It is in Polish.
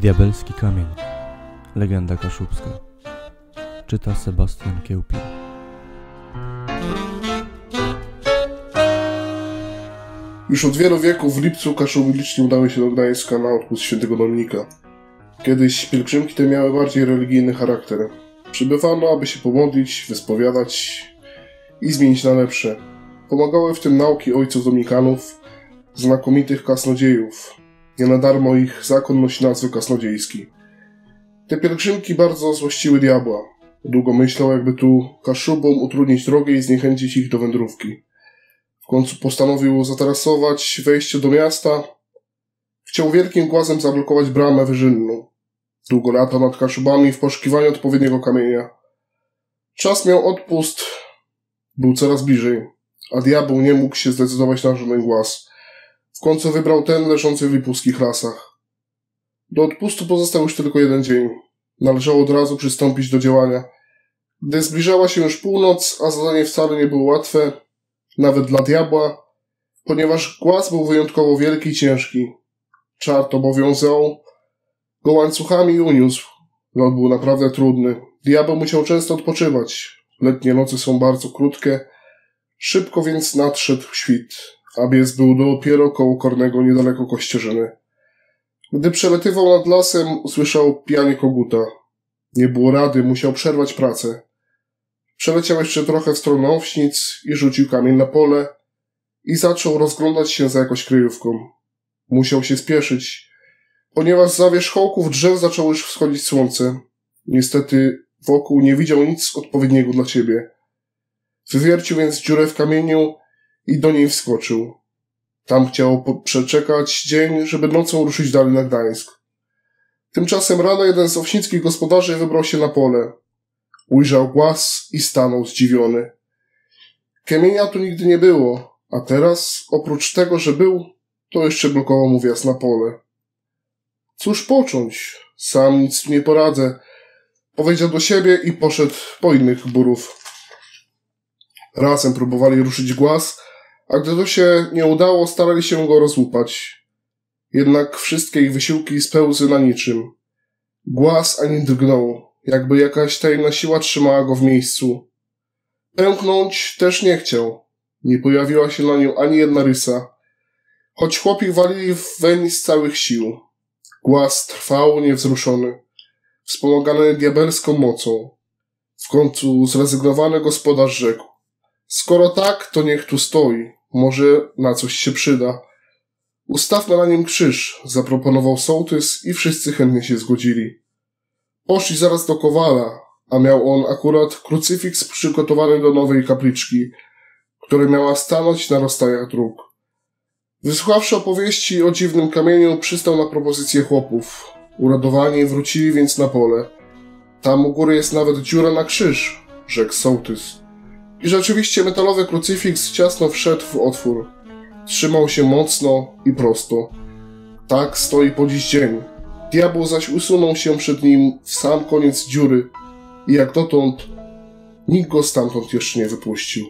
Diabelski kamień. Legenda kaszubska. Czyta Sebastian Kiełpin. Już od wielu wieków w lipcu Kaszuby licznie udały się do Gdańska na odpust świętego Dominika. Kiedyś pielgrzymki te miały bardziej religijny charakter. Przybywano, aby się pomodlić, wyspowiadać i zmienić na lepsze. Pomagały w tym nauki ojców dominikanów, znakomitych kasnodziejów. Nie na darmo ich zakon nosi nazwę kasnodziejski. Te pielgrzymki bardzo złościły diabła. Długo myślał, jakby tu Kaszubom utrudnić drogę i zniechęcić ich do wędrówki. W końcu postanowił zatarasować wejście do miasta. Chciał wielkim głazem zablokować bramę wyżynną. Długo latał nad Kaszubami w poszukiwaniu odpowiedniego kamienia. Czas miał odpust, był coraz bliżej, a diabeł nie mógł się zdecydować na żaden głaz. W końcu wybrał ten leżący w lipuskich lasach. Do odpustu pozostał już tylko jeden dzień. Należało od razu przystąpić do działania. Gdy zbliżała się już północ, a zadanie wcale nie było łatwe, nawet dla diabła, ponieważ głaz był wyjątkowo wielki i ciężki. Czart obowiązał go łańcuchami i uniósł. Lot był naprawdę trudny. Diabeł musiał często odpoczywać. Letnie noce są bardzo krótkie. Szybko więc nadszedł świt, a biec był dopiero koło Kornego niedaleko Kościerzyny. Gdy przelatywał nad lasem, usłyszał pijanie koguta. Nie było rady, musiał przerwać pracę. Przeleciał jeszcze trochę w stronę owśnic i rzucił kamień na pole i zaczął rozglądać się za jakąś kryjówką. Musiał się spieszyć, ponieważ za wierzchołków drzew zaczęło już wschodzić słońce. Niestety wokół nie widział nic odpowiedniego dla siebie. Wywiercił więc dziurę w kamieniu i do niej wskoczył. Tam chciał przeczekać dzień, żeby nocą ruszyć dalej na Gdańsk. Tymczasem rano jeden z owsińskich gospodarzy wybrał się na pole. Ujrzał głaz i stanął zdziwiony. Kamienia tu nigdy nie było, a teraz, oprócz tego, że był, to jeszcze blokował mu wjazd na pole. Cóż począć? Sam nic tu nie poradzę. Powiedział do siebie i poszedł po innych burów. Razem próbowali ruszyć głaz, a gdy to się nie udało, starali się go rozłupać. Jednak wszystkie ich wysiłki spełzły na niczym. Głaz ani drgnął, jakby jakaś tajna siła trzymała go w miejscu. Pęknąć też nie chciał. Nie pojawiła się na nią ani jedna rysa. Choć chłopi walili weń z całych sił. Głaz trwał niewzruszony, wspomagany diabelską mocą. W końcu zrezygnowany gospodarz rzekł. Skoro tak, to niech tu stoi. Może na coś się przyda. Ustawmy na nim krzyż, zaproponował sołtys i wszyscy chętnie się zgodzili. Poszli zaraz do Kowala, a miał on akurat krucyfiks przygotowany do nowej kapliczki, która miała stanąć na rozstajach dróg. Wysłuchawszy opowieści o dziwnym kamieniu, przystał na propozycję chłopów. Uradowani wrócili więc na pole. Tam u góry jest nawet dziura na krzyż, rzekł sołtys. I rzeczywiście metalowy krucyfiks ciasno wszedł w otwór. Trzymał się mocno i prosto. Tak stoi po dziś dzień. Diabeł zaś usunął się przed nim w sam koniec dziury i jak dotąd nikt go stamtąd jeszcze nie wypuścił.